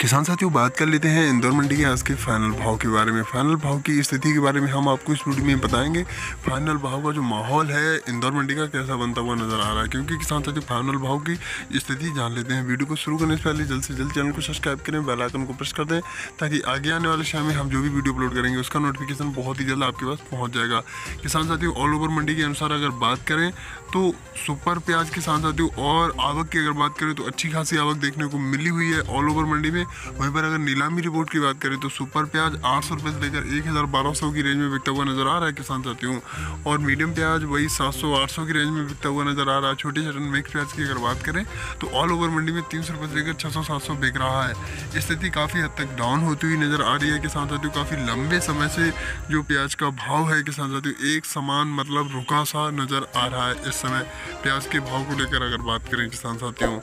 किसान साथियों, बात कर लेते हैं इंदौर मंडी के आज के फाइनल भाव के बारे में। फाइनल भाव की स्थिति के बारे में हम आपको इस वीडियो में बताएँगे। फाइनल भाव का जो माहौल है इंदौर मंडी का कैसा बनता हुआ नज़र आ रहा है? क्योंकि किसान साथियों फाइनल भाव की स्थिति जान लेते हैं। वीडियो को शुरू करने से पहले जल्द से जल्द चैनल को सब्सक्राइब करें बेल आइकन को प्रेस कर दें, ताकि आगे आने वाले समय में हम जो भी वीडियो अपलोड करेंगे, उसका नोटिफिकेशन बहुत ही जल्द आपके पास पहुँच जाएगा। किसान साथियों ऑल ओवर मंडी के अनुसार अगर बात करें तो सुपर प्याज किसान साथियों और आवक की अगर बात करें तो अच्छी खासी आवक देखने को मिली हुई है ऑल ओवर मंडी में। वहीं पर अगर नीलामी रिपोर्ट की बात करें तो सुपर प्याज आठ सौ रुपये से लेकर एक हज़ार बारह सौ की रेंज में बिकता हुआ नज़र आ रहा है किसान साथियों और मीडियम प्याज वही सात सौ, आठ सौ की रेंज में बिकता हुआ नज़र आ रहा है। छोटे छोटे मिक्स प्याज की अगर बात करें तो ऑल ओवर मंडी में तीन सौ रुपये से लेकर छः सौ, सात सौ बिक रहा है। स्थिति काफ़ी हद तक डाउन होती हुई नज़र आ रही है किसान साथियों काफ़ी लंबे समय से जो प्याज का भाव है किसान साथियों एक समान मतलब रुका सा नज़र आ रहा है इस समय प्याज के भाव को लेकर अगर बात करें किसान साथियों